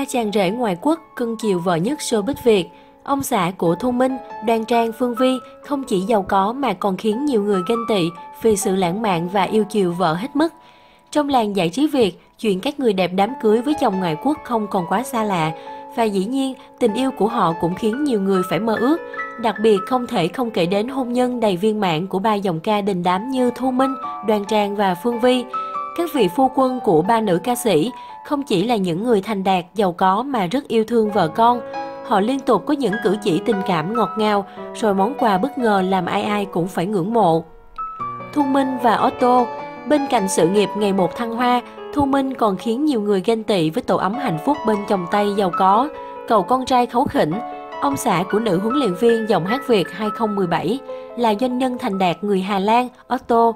ba chàng rể ngoại quốc cưng chiều vợ nhất showbiz Việt. Ông xã của Thu Minh, Đoan Trang Phương Vi không chỉ giàu có mà còn khiến nhiều người ganh tị vì sự lãng mạn và yêu chiều vợ hết mức. Trong làng giải trí Việt, chuyện các người đẹp đám cưới với chồng ngoại quốc không còn quá xa lạ. Và dĩ nhiên, tình yêu của họ cũng khiến nhiều người phải mơ ước. Đặc biệt không thể không kể đến hôn nhân đầy viên mãn của ba dòng ca đình đám như Thu Minh, Đoan Trang và Phương Vi. Các vị phu quân của ba nữ ca sĩ không chỉ là những người thành đạt, giàu có mà rất yêu thương vợ con. Họ liên tục có những cử chỉ tình cảm ngọt ngào, rồi món quà bất ngờ làm ai ai cũng phải ngưỡng mộ. Thu Minh và Otto Bên cạnh sự nghiệp ngày một thăng hoa, Thu Minh còn khiến nhiều người ghen tị với tổ ấm hạnh phúc bên chồng Tây giàu có, cậu con trai khấu khỉnh. Ông xã của nữ huấn luyện viên giọng hát Việt 2017 là doanh nhân thành đạt người Hà Lan, Otto.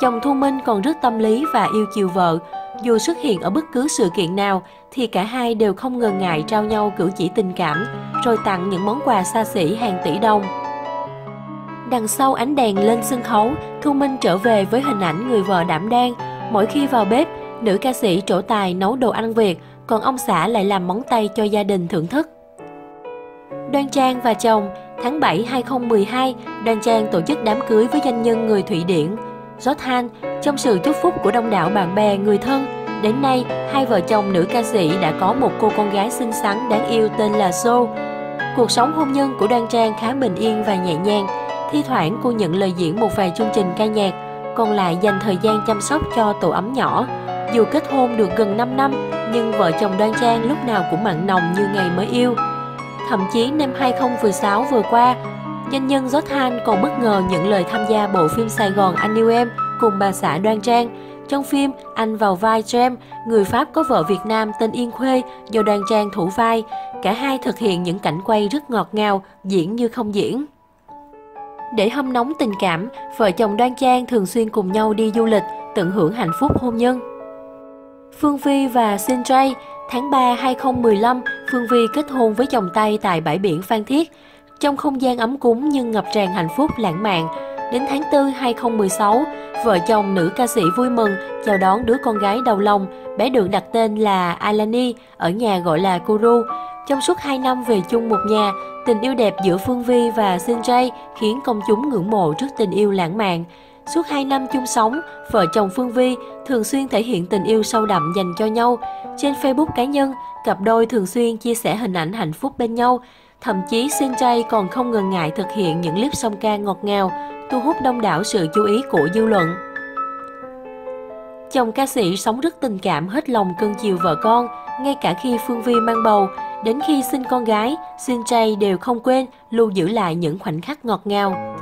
Chồng Thu Minh còn rất tâm lý và yêu chiều vợ. Dù xuất hiện ở bất cứ sự kiện nào thì cả hai đều không ngần ngại trao nhau cử chỉ tình cảm, rồi tặng những món quà xa xỉ hàng tỷ đồng. Đằng sau ánh đèn lên sân khấu, Thu Minh trở về với hình ảnh người vợ đảm đang. Mỗi khi vào bếp, nữ ca sĩ trổ tài nấu đồ ăn Việt, còn ông xã lại làm món tay cho gia đình thưởng thức. Đoan Trang và chồng, tháng 7 2012, Đoan Trang tổ chức đám cưới với doanh nhân người Thụy Điển. Jothan, trong sự chúc phúc của đông đảo bạn bè, người thân, đến nay, hai vợ chồng nữ ca sĩ đã có một cô con gái xinh xắn đáng yêu tên là So. Cuộc sống hôn nhân của Đoan Trang khá bình yên và nhẹ nhàng. Thi thoảng cô nhận lời diễn một vài chương trình ca nhạc, còn lại dành thời gian chăm sóc cho tổ ấm nhỏ. Dù kết hôn được gần 5 năm, nhưng vợ chồng Đoan Trang lúc nào cũng mặn nồng như ngày mới yêu. Thậm chí năm 2016 vừa qua, doanh nhân Jothan còn bất ngờ nhận lời tham gia bộ phim Sài Gòn Anh yêu em cùng bà xã Đoan Trang. Trong phim, anh vào vai Jem, người Pháp có vợ Việt Nam tên Yên Khuê do Đoan Trang thủ vai. Cả hai thực hiện những cảnh quay rất ngọt ngào, diễn như không diễn. Để hâm nóng tình cảm, vợ chồng Đoan Trang thường xuyên cùng nhau đi du lịch, tận hưởng hạnh phúc hôn nhân. Phương Vi và Sin Jay tháng 3 2015, Phương Vi kết hôn với chồng Tây tại bãi biển Phan Thiết. Trong không gian ấm cúng nhưng ngập tràn hạnh phúc lãng mạn, đến tháng 4 2016, vợ chồng nữ ca sĩ vui mừng chào đón đứa con gái đầu lòng, bé được đặt tên là Alani, ở nhà gọi là Kuru. Trong suốt 2 năm về chung một nhà, tình yêu đẹp giữa Phương Vi và Sinjay khiến công chúng ngưỡng mộ trước tình yêu lãng mạn. Suốt 2 năm chung sống, vợ chồng Phương Vi thường xuyên thể hiện tình yêu sâu đậm dành cho nhau. Trên Facebook cá nhân, cặp đôi thường xuyên chia sẻ hình ảnh hạnh phúc bên nhau. Thậm chí Sinjay còn không ngần ngại thực hiện những clip song ca ngọt ngào, thu hút đông đảo sự chú ý của dư luận. Chồng ca sĩ sống rất tình cảm hết lòng cưng chiều vợ con, ngay cả khi Phương Vi mang bầu, đến khi sinh con gái, Sin Chay đều không quên lưu giữ lại những khoảnh khắc ngọt ngào.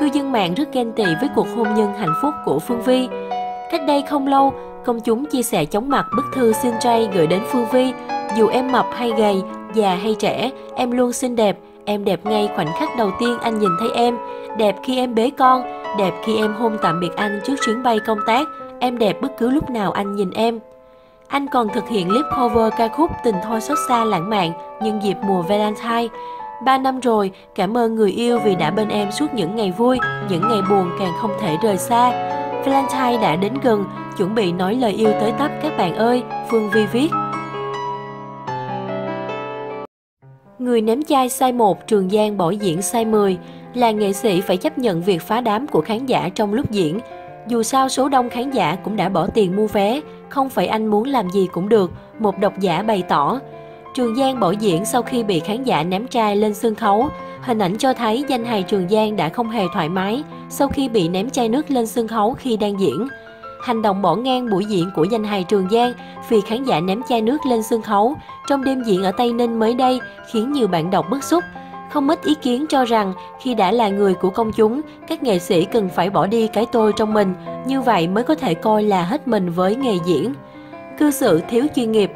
Cư dân mạng rất ghen tị với cuộc hôn nhân hạnh phúc của Phương Vi. Cách đây không lâu, công chúng chia sẻ chóng mặt bức thư Sin Chay gửi đến Phương Vi. Dù em mập hay gầy, già hay trẻ, em luôn xinh đẹp. Em đẹp ngay khoảnh khắc đầu tiên anh nhìn thấy em. Đẹp khi em bế con, đẹp khi em hôn tạm biệt anh trước chuyến bay công tác. Em đẹp bất cứ lúc nào anh nhìn em. Anh còn thực hiện clip cover ca khúc Tình thôi xót xa lãng mạn nhân dịp mùa Valentine. Ba năm rồi, cảm ơn người yêu vì đã bên em suốt những ngày vui, những ngày buồn càng không thể rời xa. Valentine đã đến gần, chuẩn bị nói lời yêu tới tấp các bạn ơi, Phương Vi viết. Người ném chai sai 1, Trường Giang bỏ diễn sai 10, là nghệ sĩ phải chấp nhận việc phá đám của khán giả trong lúc diễn. Dù sao số đông khán giả cũng đã bỏ tiền mua vé, không phải anh muốn làm gì cũng được, một độc giả bày tỏ. Trường Giang bỏ diễn sau khi bị khán giả ném chai lên sân khấu. Hình ảnh cho thấy danh hài Trường Giang đã không hề thoải mái sau khi bị ném chai nước lên sân khấu khi đang diễn. Hành động bỏ ngang buổi diễn của danh hài Trường Giang vì khán giả ném chai nước lên sân khấu trong đêm diễn ở Tây Ninh mới đây khiến nhiều bạn đọc bức xúc. Không ít ý kiến cho rằng khi đã là người của công chúng, các nghệ sĩ cần phải bỏ đi cái tôi trong mình, như vậy mới có thể coi là hết mình với nghề diễn. Cư xử thiếu chuyên nghiệp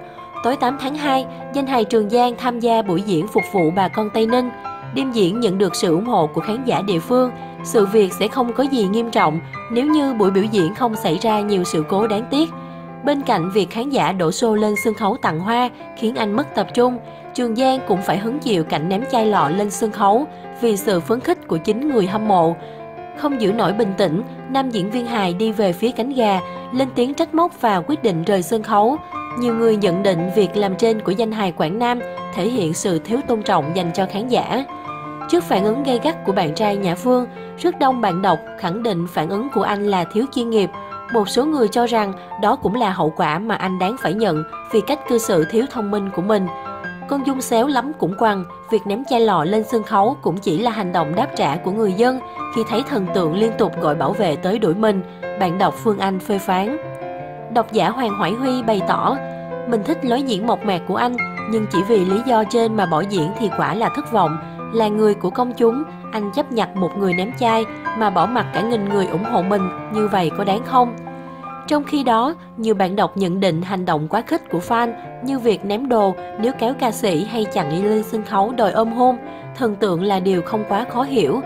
Tối 8 tháng 2, danh hài Trường Giang tham gia buổi diễn phục vụ bà con Tây Ninh. Đêm diễn nhận được sự ủng hộ của khán giả địa phương. Sự việc sẽ không có gì nghiêm trọng nếu như buổi biểu diễn không xảy ra nhiều sự cố đáng tiếc. Bên cạnh việc khán giả đổ xô lên sân khấu tặng hoa khiến anh mất tập trung, Trường Giang cũng phải hứng chịu cảnh ném chai lọ lên sân khấu vì sự phấn khích của chính người hâm mộ. Không giữ nổi bình tĩnh, nam diễn viên hài đi về phía cánh gà, lên tiếng trách móc và quyết định rời sân khấu. Nhiều người nhận định việc làm trên của danh hài Quảng Nam thể hiện sự thiếu tôn trọng dành cho khán giả. Trước phản ứng gay gắt của bạn trai Nhã Phương, rất đông bạn đọc khẳng định phản ứng của anh là thiếu chuyên nghiệp. Một số người cho rằng đó cũng là hậu quả mà anh đáng phải nhận vì cách cư xử thiếu thông minh của mình. Con Dung xéo lắm cũng quăng, việc ném chai lọ lên sân khấu cũng chỉ là hành động đáp trả của người dân khi thấy thần tượng liên tục gọi bảo vệ tới đuổi mình, bạn đọc Phương Anh phê phán. Độc giả Hoàng Hoải Huy bày tỏ, mình thích lối diễn mộc mạc của anh, nhưng chỉ vì lý do trên mà bỏ diễn thì quả là thất vọng. Là người của công chúng, anh chấp nhặt một người ném chai mà bỏ mặt cả nghìn người ủng hộ mình, như vậy có đáng không? Trong khi đó, nhiều bạn đọc nhận định hành động quá khích của fan như việc ném đồ nếu kéo ca sĩ hay chặn đi lên sân khấu đòi ôm hôn, thần tượng là điều không quá khó hiểu.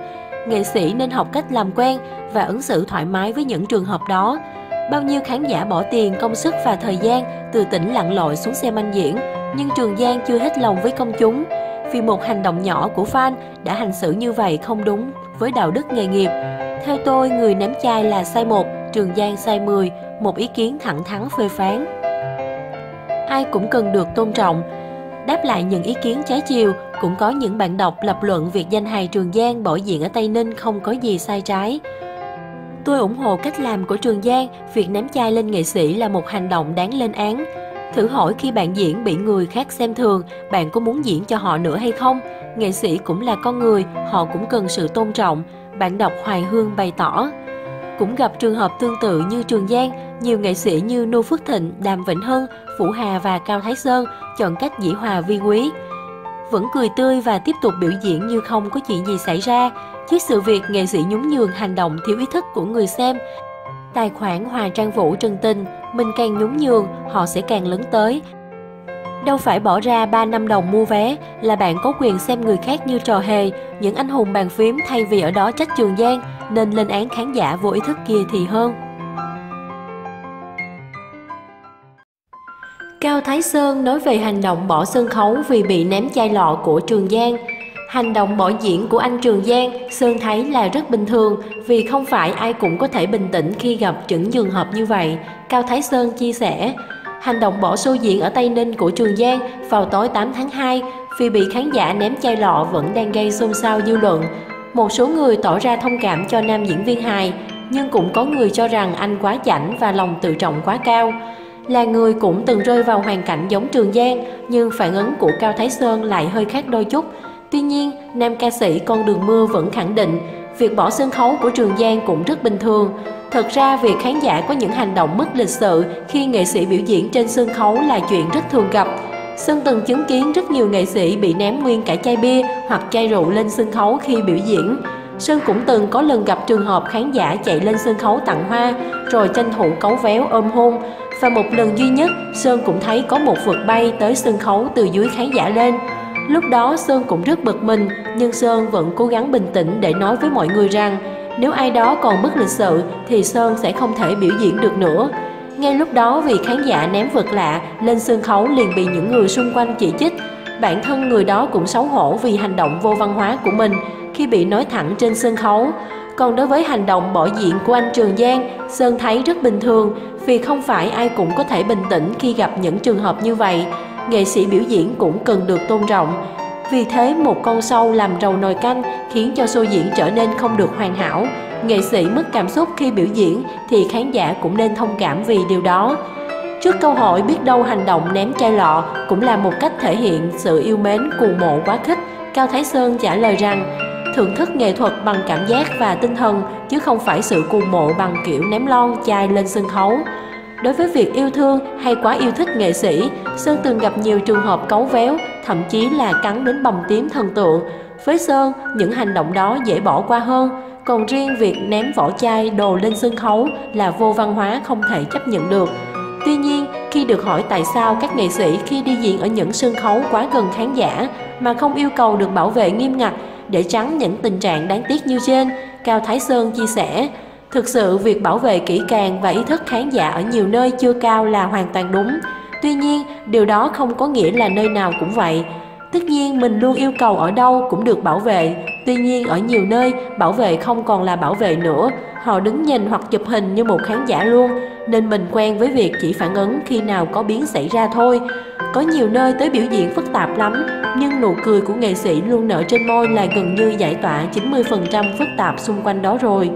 Nghệ sĩ nên học cách làm quen và ứng xử thoải mái với những trường hợp đó. Bao nhiêu khán giả bỏ tiền, công sức và thời gian từ tỉnh lặn lội xuống xem anh diễn, nhưng Trường Giang chưa hết lòng với công chúng. Vì một hành động nhỏ của fan đã hành xử như vậy không đúng với đạo đức nghề nghiệp. Theo tôi, người ném chai là sai một, Trường Giang sai 10, một ý kiến thẳng thắn phê phán. Ai cũng cần được tôn trọng. Đáp lại những ý kiến trái chiều, cũng có những bạn đọc lập luận việc danh hài Trường Giang bỏ diện ở Tây Ninh không có gì sai trái. Tôi ủng hộ cách làm của Trường Giang, việc ném chai lên nghệ sĩ là một hành động đáng lên án. Thử hỏi khi bạn diễn bị người khác xem thường, bạn có muốn diễn cho họ nữa hay không? Nghệ sĩ cũng là con người, họ cũng cần sự tôn trọng. Bạn đọc Hoài Hương bày tỏ. Cũng gặp trường hợp tương tự như Trường Giang, nhiều nghệ sĩ như Nô Phước Thịnh, Đàm Vĩnh Hân, Phủ Hà và Cao Thái Sơn chọn cách dĩ hòa vi quý. Vẫn cười tươi và tiếp tục biểu diễn như không có chuyện gì xảy ra. Trước sự việc nghệ sĩ nhún nhường hành động thiếu ý thức của người xem, tài khoản hoàng Trang Vũ trần tình, mình càng nhún nhường, họ sẽ càng lớn tới. Đâu phải bỏ ra 3 năm đồng mua vé là bạn có quyền xem người khác như trò hề, những anh hùng bàn phím thay vì ở đó trách Trường Giang nên lên án khán giả vô ý thức kia thì hơn. Cao Thái Sơn nói về hành động bỏ sân khấu vì bị ném chai lọ của Trường Giang. Hành động bỏ diễn của anh Trường Giang, Sơn thấy là rất bình thường vì không phải ai cũng có thể bình tĩnh khi gặp những trường hợp như vậy. Cao Thái Sơn chia sẻ, hành động bỏ show diễn ở Tây Ninh của Trường Giang vào tối 8 tháng 2 vì bị khán giả ném chai lọ vẫn đang gây xôn xao dư luận. Một số người tỏ ra thông cảm cho nam diễn viên hài, nhưng cũng có người cho rằng anh quá chảnh và lòng tự trọng quá cao. Là người cũng từng rơi vào hoàn cảnh giống Trường Giang, nhưng phản ứng của Cao Thái Sơn lại hơi khác đôi chút. Tuy nhiên, nam ca sĩ Con Đường Mưa vẫn khẳng định việc bỏ sân khấu của Trường Giang cũng rất bình thường. Thật ra, việc khán giả có những hành động mất lịch sự khi nghệ sĩ biểu diễn trên sân khấu là chuyện rất thường gặp. Sơn từng chứng kiến rất nhiều nghệ sĩ bị ném nguyên cả chai bia hoặc chai rượu lên sân khấu khi biểu diễn. Sơn cũng từng có lần gặp trường hợp khán giả chạy lên sân khấu tặng hoa rồi tranh thủ cấu véo ôm hôn và một lần duy nhất Sơn cũng thấy có một vật bay tới sân khấu từ dưới khán giả lên. Lúc đó Sơn cũng rất bực mình nhưng Sơn vẫn cố gắng bình tĩnh để nói với mọi người rằng nếu ai đó còn bất lịch sự thì Sơn sẽ không thể biểu diễn được nữa. Ngay lúc đó vì khán giả ném vật lạ lên sân khấu liền bị những người xung quanh chỉ trích. Bản thân người đó cũng xấu hổ vì hành động vô văn hóa của mình khi bị nói thẳng trên sân khấu. Còn đối với hành động bỏ diện của anh Trường Giang, Sơn thấy rất bình thường vì không phải ai cũng có thể bình tĩnh khi gặp những trường hợp như vậy. Nghệ sĩ biểu diễn cũng cần được tôn trọng. Vì thế một con sâu làm rầu nồi canh khiến cho show diễn trở nên không được hoàn hảo. Nghệ sĩ mất cảm xúc khi biểu diễn thì khán giả cũng nên thông cảm vì điều đó. Trước câu hỏi biết đâu hành động ném chai lọ cũng là một cách thể hiện sự yêu mến cuồng mộ quá khích, Cao Thái Sơn trả lời rằng thưởng thức nghệ thuật bằng cảm giác và tinh thần chứ không phải sự cuồng mộ bằng kiểu ném lon chai lên sân khấu. Đối với việc yêu thương hay quá yêu thích nghệ sĩ, Sơn từng gặp nhiều trường hợp cấu véo, thậm chí là cắn đến bầm tím thần tượng. Với Sơn, những hành động đó dễ bỏ qua hơn, còn riêng việc ném vỏ chai đồ lên sân khấu là vô văn hóa không thể chấp nhận được. Tuy nhiên, khi được hỏi tại sao các nghệ sĩ khi đi diễn ở những sân khấu quá gần khán giả mà không yêu cầu được bảo vệ nghiêm ngặt để tránh những tình trạng đáng tiếc như trên, Cao Thái Sơn chia sẻ, thực sự việc bảo vệ kỹ càng và ý thức khán giả ở nhiều nơi chưa cao là hoàn toàn đúng. Tuy nhiên, điều đó không có nghĩa là nơi nào cũng vậy. Tất nhiên mình luôn yêu cầu ở đâu cũng được bảo vệ, tuy nhiên ở nhiều nơi bảo vệ không còn là bảo vệ nữa, họ đứng nhìn hoặc chụp hình như một khán giả luôn. nên mình quen với việc chỉ phản ứng khi nào có biến xảy ra thôi. Có nhiều nơi tới biểu diễn phức tạp lắm, nhưng nụ cười của nghệ sĩ luôn nở trên môi là gần như giải tỏa 90% phức tạp xung quanh đó rồi.